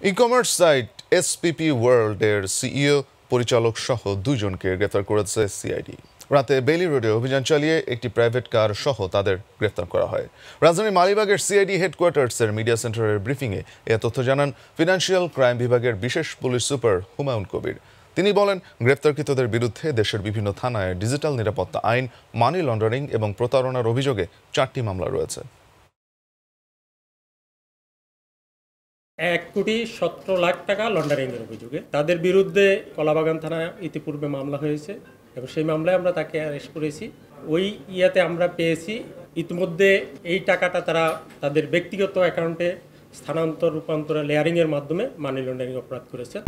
ই commerce site SPP ওয়ার্ল্ডের CEO পরিচালক সহ দুজনকে গ্রেফতার করেছে সিআইডি রাতে বেলি রোডে অভিযান চালিয়ে একটি প্রাইভেট কার সহ তাদের গ্রেফতার করা হয়। রাজধানীর মালিবাগের সিআইডি হেডকোয়ার্টার্সের মিডিয়া সেন্টারের ব্রিফিংয়ে এ তথ্য জানান ফিনান্সিয়াল ক্রাইম বিভাগের বিশেষ পুলিশ সুপার হুমায়ুন কবির। তিনি বলেন, গ্রেফতারকৃতদের বিরুদ্ধে দেশের বিভিন্ন থানায় ডিজিটাল নিরাপত্তা আইন, মানি লন্ডারিং এবং প্রতারণার অভিযোগে চারটি মামলা রয়েছে। এক কোটি সতেরো লাখ টাকা লন্ডারিংয়ের অভিযোগে। তাদের বিরুদ্ধে কলাবাগান থানা ইতিপূর্বে মামলা হয়েছে এবং সেই মামলায় আমরা তাকে অ্যারেস্ট করেছি। ওই ইয়াতে আমরা পেয়েছি, ইতিমধ্যে এই টাকাটা তারা তাদের ব্যক্তিগত অ্যাকাউন্টে স্থানান্তর রূপান্তর লেয়ারিংয়ের মাধ্যমে মানি লন্ডারিং অপরাধ করেছে।